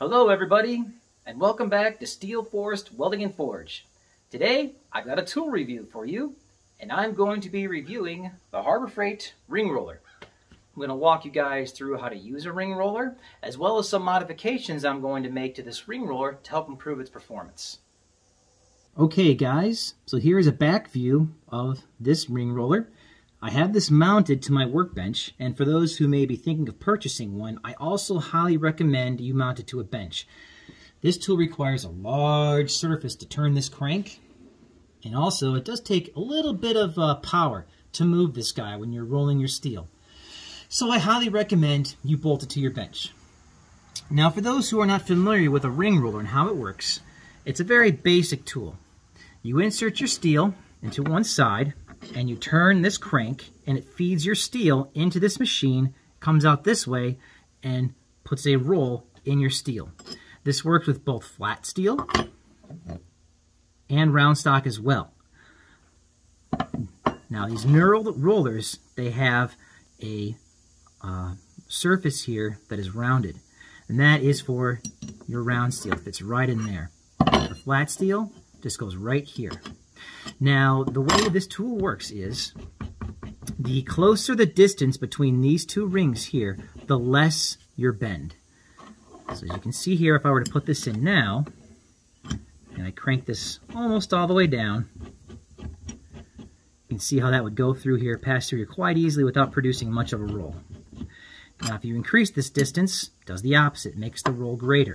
Hello everybody, and welcome back to Steel Forest Welding and Forge. Today, I've got a tool review for you, and I'm going to be reviewing the Harbor Freight Ring Roller. I'm going to walk you guys through how to use a ring roller, as well as some modifications I'm going to make to this ring roller to help improve its performance. Okay guys, so here's a back view of this ring roller. I have this mounted to my workbench, and for those who may be thinking of purchasing one, I also highly recommend you mount it to a bench. This tool requires a large surface to turn this crank, and also it does take a little bit of uh, power to move this guy when you're rolling your steel. So I highly recommend you bolt it to your bench. Now for those who are not familiar with a ring roller and how it works, it's a very basic tool. You insert your steel into one side, and you turn this crank and it feeds your steel into this machine, comes out this way and puts a roll in your steel. This works with both flat steel and round stock as well. Now these knurled rollers, they have a uh, surface here that is rounded. And that is for your round steel. It fits right in there. The flat steel just goes right here. Now, the way this tool works is the closer the distance between these two rings here, the less your bend. So as you can see here, if I were to put this in now, and I crank this almost all the way down, you can see how that would go through here, pass through here quite easily without producing much of a roll. Now if you increase this distance, does the opposite, makes the roll greater.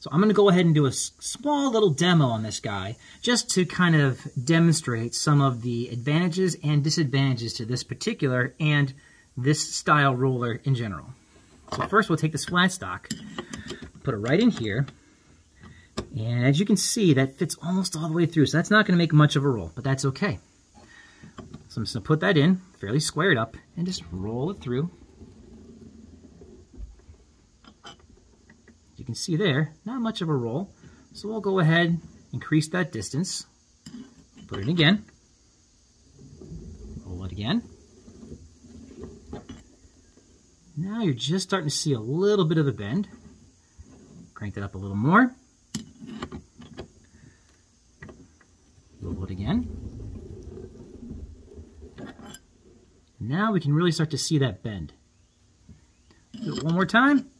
So I'm going to go ahead and do a small little demo on this guy just to kind of demonstrate some of the advantages and disadvantages to this particular and this style roller in general. So first we'll take this flat stock, put it right in here, and as you can see that fits almost all the way through, so that's not going to make much of a roll, but that's okay. So I'm just going to put that in, fairly squared up, and just roll it through. Can see there, not much of a roll. So we'll go ahead, increase that distance, put it again, roll it again. Now you're just starting to see a little bit of a bend. Crank that up a little more. Roll it again. Now we can really start to see that bend. Do it one more time.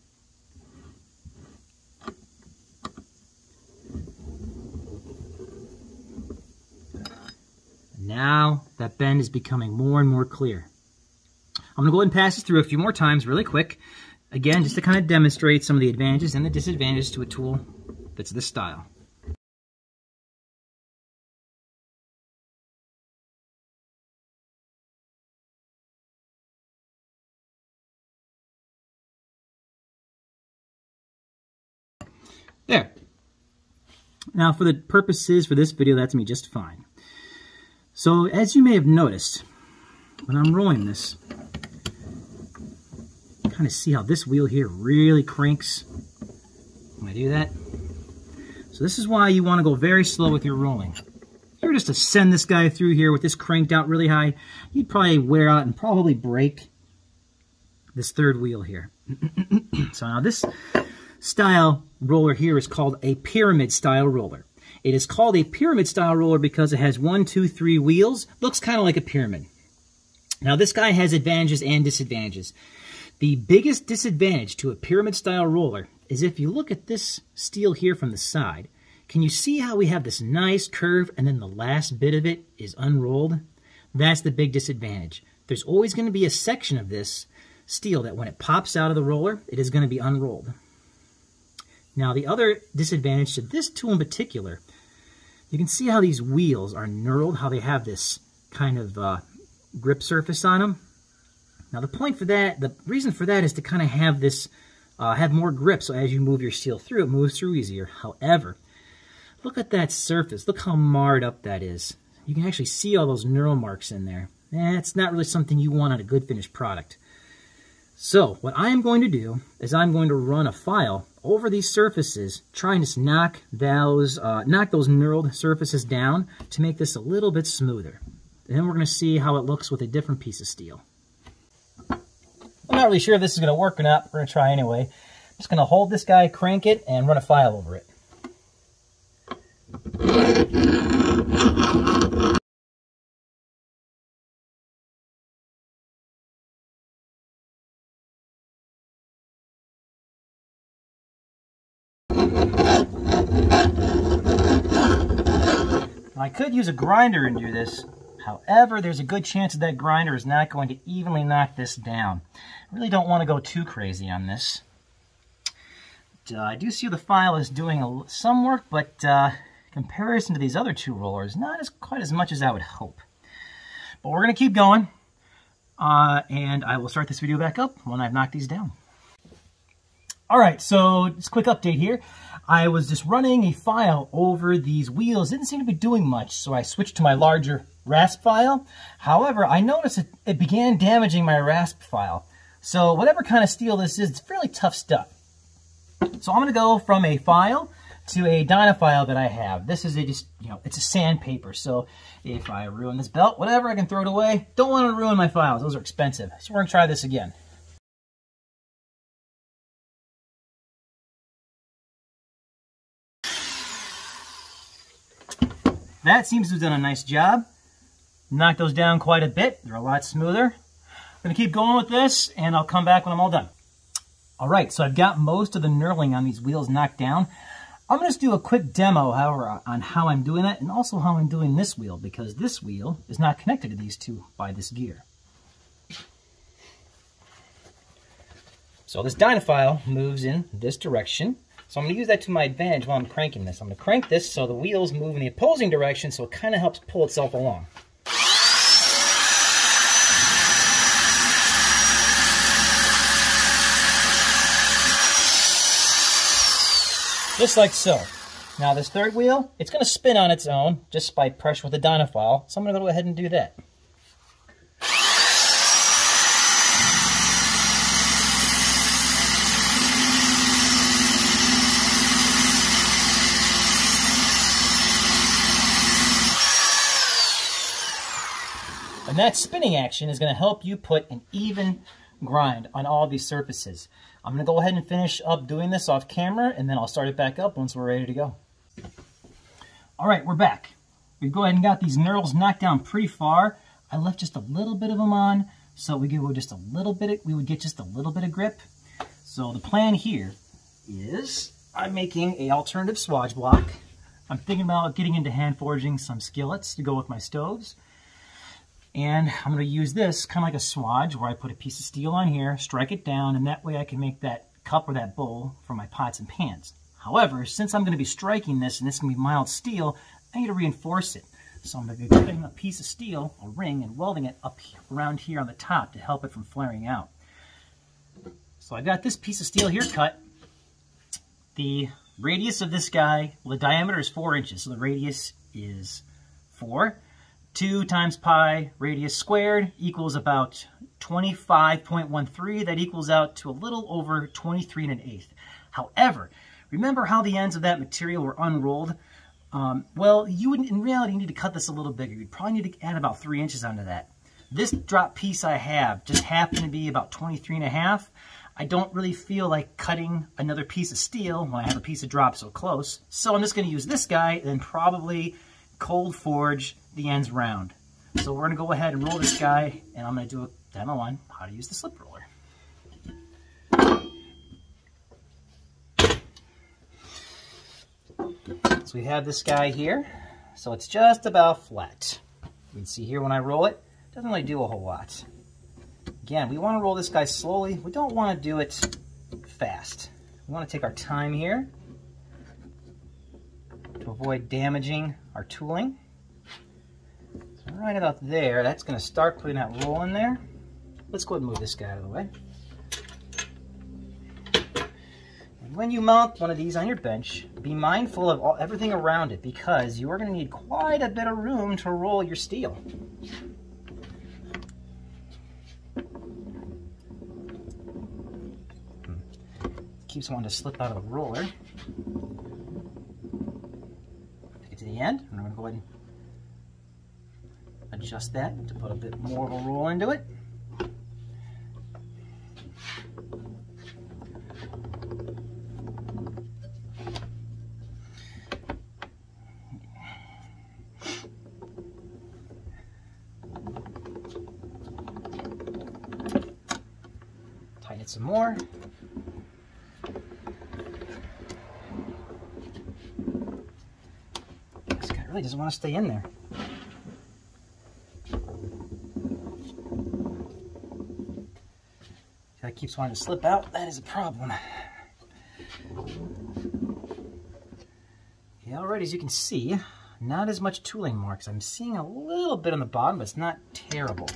Now that bend is becoming more and more clear. I'm to go ahead and pass this through a few more times really quick. Again, just to kind of demonstrate some of the advantages and the disadvantages to a tool that's this style. There. Now, for the purposes for this video, that's me just fine. So as you may have noticed, when I'm rolling this, you kind of see how this wheel here really cranks when I do that. So this is why you want to go very slow with your rolling. If you were just to send this guy through here with this cranked out really high, you'd probably wear out and probably break this third wheel here. so now this style roller here is called a pyramid style roller. It is called a pyramid style roller because it has one, two, three wheels. Looks kind of like a pyramid. Now this guy has advantages and disadvantages. The biggest disadvantage to a pyramid style roller is if you look at this steel here from the side, can you see how we have this nice curve and then the last bit of it is unrolled? That's the big disadvantage. There's always going to be a section of this steel that when it pops out of the roller, it is going to be unrolled. Now the other disadvantage to this tool in particular, you can see how these wheels are knurled, how they have this kind of uh, grip surface on them. Now the point for that, the reason for that is to kind of have this, uh, have more grip so as you move your steel through, it moves through easier. However, look at that surface. Look how marred up that is. You can actually see all those knurl marks in there. That's not really something you want on a good finished product. So what I am going to do is I'm going to run a file over these surfaces, trying to knock those, uh, knock those knurled surfaces down to make this a little bit smoother. And then we're going to see how it looks with a different piece of steel. I'm not really sure if this is going to work or not. We're going to try anyway. just going to hold this guy, crank it, and run a file over it. I could use a grinder and do this. However, there's a good chance that that grinder is not going to evenly knock this down. I really don't want to go too crazy on this. Uh, I do see the file is doing a, some work, but uh, comparison to these other two rollers, not as quite as much as I would hope. But we're going to keep going, uh, and I will start this video back up when I've knocked these down. All right, so just a quick update here. I was just running a file over these wheels. Didn't seem to be doing much, so I switched to my larger rasp file. However, I noticed it, it began damaging my rasp file. So whatever kind of steel this is, it's fairly tough stuff. So I'm to go from a file to a Dynafile that I have. This is a just, you know, it's a sandpaper. So if I ruin this belt, whatever, I can throw it away. Don't want to ruin my files. Those are expensive. So we're to try this again. That seems to have done a nice job. Knocked those down quite a bit. They're a lot smoother. I'm going to keep going with this, and I'll come back when I'm all done. All right, so I've got most of the knurling on these wheels knocked down. I'm going to just do a quick demo, however, on how I'm doing that, and also how I'm doing this wheel, because this wheel is not connected to these two by this gear. So this Dynafile moves in this direction. So I'm going to use that to my advantage while I'm cranking this. I'm going to crank this so the wheels move in the opposing direction so it kind of helps pull itself along. Just like so. Now this third wheel, it's going to spin on its own just by pressure with the Dynafile. So I'm going to go ahead and do that. And that spinning action is going to help you put an even grind on all these surfaces. I'm going to go ahead and finish up doing this off camera, and then I'll start it back up once we're ready to go. All right, we're back. We've go ahead and got these knurls knocked down pretty far. I left just a little bit of them on, so we could just a little bit. We would get just a little bit of grip. So the plan here is I'm making a alternative swage block. I'm thinking about getting into hand forging some skillets to go with my stoves. And I'm going to use this kind of like a swage where I put a piece of steel on here, strike it down, and that way I can make that cup or that bowl for my pots and pans. However, since I'm going to be striking this and this is going to be mild steel, I need to reinforce it. So I'm going to be putting a piece of steel, a ring, and welding it up around here on the top to help it from flaring out. So I got this piece of steel here cut. The radius of this guy, well, the diameter is 4 inches, so the radius is 4. 2 times pi radius squared equals about 25.13. That equals out to a little over 23 and an eighth. However, remember how the ends of that material were unrolled? Um, well, you would in reality need to cut this a little bigger. You'd probably need to add about 3 inches onto that. This drop piece I have just happened to be about 23 and a half. I don't really feel like cutting another piece of steel when I have a piece of drop so close. So I'm just going to use this guy and probably cold forge the ends round. So we're going to go ahead and roll this guy, and I'm going to do a demo on how to use the slip roller. So we have this guy here. So it's just about flat. You can see here when I roll it, it doesn't really do a whole lot. Again, we want to roll this guy slowly. We don't want to do it fast. We want to take our time here to avoid damaging our tooling. Right about there, that's going to start putting that roll in there. Let's go ahead and move this guy out of the way. And when you mount one of these on your bench, be mindful of all, everything around it because you are going to need quite a bit of room to roll your steel. Hmm. Keeps wanting to slip out of the roller. Take it to the end, and I'm going to go ahead and adjust that to put a bit more of a roll into it. Tighten it some more. This guy really doesn't want to stay in there. Guy keeps wanting to slip out. That is a problem. Okay, alright, as you can see, not as much tooling marks. I'm seeing a little bit on the bottom, but it's not terrible.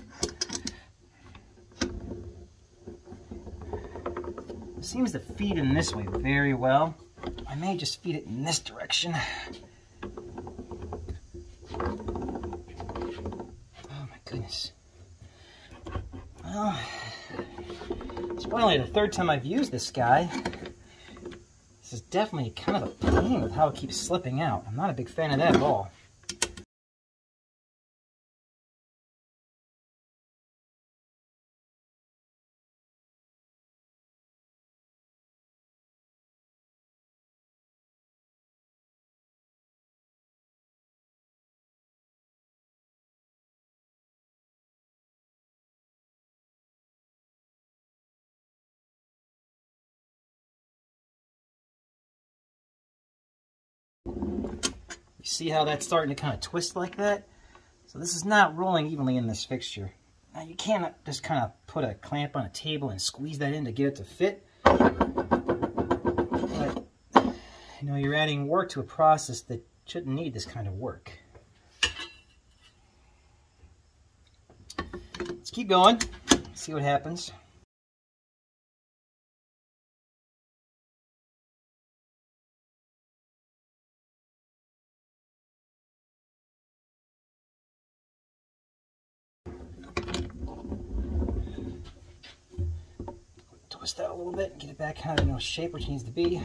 Seems to feed in this way very well. I may just feed it in this direction. Oh my goodness. Well, it's probably the third time I've used this guy. This is definitely kind of a pain with how it keeps slipping out. I'm not a big fan of that at all. You see how that's starting to kind of twist like that? So this is not rolling evenly in this fixture. Now you can't just kind of put a clamp on a table and squeeze that in to get it to fit. But, you know, you're adding work to a process that shouldn't need this kind of work. Let's keep going, see what happens. Back kind of in shape which needs to be.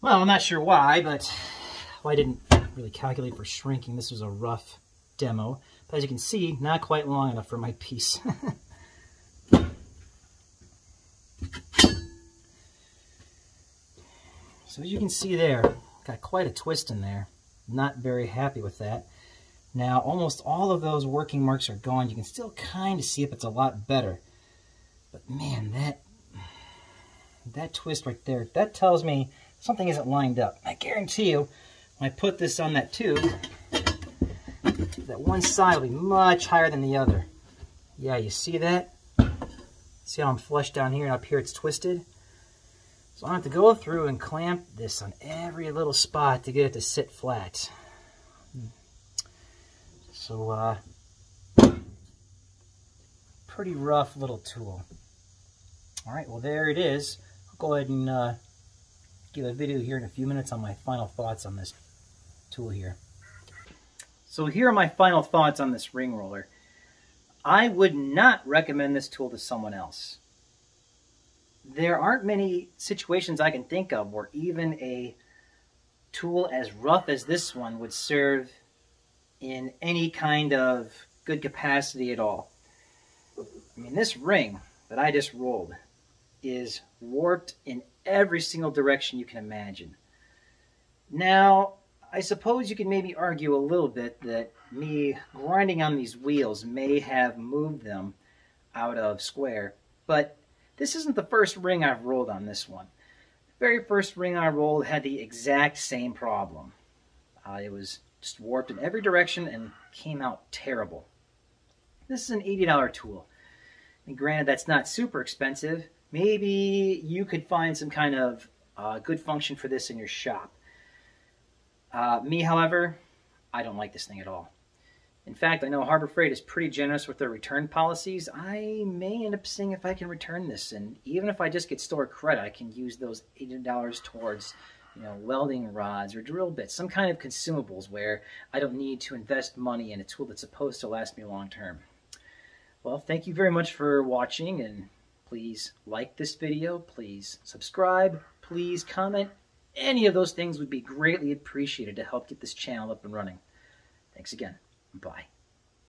Well, I'm not sure why, but well, I didn't really calculate for shrinking. This was a rough demo. But as you can see, not quite long enough for my piece. So as you can see there, got quite a twist in there. Not very happy with that. Now, almost all of those working marks are gone. You can still kind of see if it's a lot better. But man, that that twist right there, that tells me something isn't lined up. I guarantee you, when I put this on that tube, that one side will be much higher than the other. Yeah, you see that? See how I'm flush down here and up here it's twisted? So I have to go through and clamp this on every little spot to get it to sit flat. So, uh, pretty rough little tool. All right, well, there it is. I'll go ahead and uh, give a video here in a few minutes on my final thoughts on this tool here. So here are my final thoughts on this ring roller. I would not recommend this tool to someone else there aren't many situations I can think of where even a tool as rough as this one would serve in any kind of good capacity at all. I mean, this ring that I just rolled is warped in every single direction you can imagine. Now, I suppose you could maybe argue a little bit that me grinding on these wheels may have moved them out of square, but this isn't the first ring I've rolled on this one. The very first ring I rolled had the exact same problem. Uh, it was just warped in every direction and came out terrible. This is an $80 tool. And granted, that's not super expensive. Maybe you could find some kind of uh, good function for this in your shop. Uh, me, however, I don't like this thing at all. In fact, I know Harbor Freight is pretty generous with their return policies. I may end up seeing if I can return this, and even if I just get store credit, I can use those $80 towards you know, welding rods or drill bits, some kind of consumables where I don't need to invest money in a tool that's supposed to last me long term. Well, thank you very much for watching, and please like this video, please subscribe, please comment. Any of those things would be greatly appreciated to help get this channel up and running. Thanks again. Bye.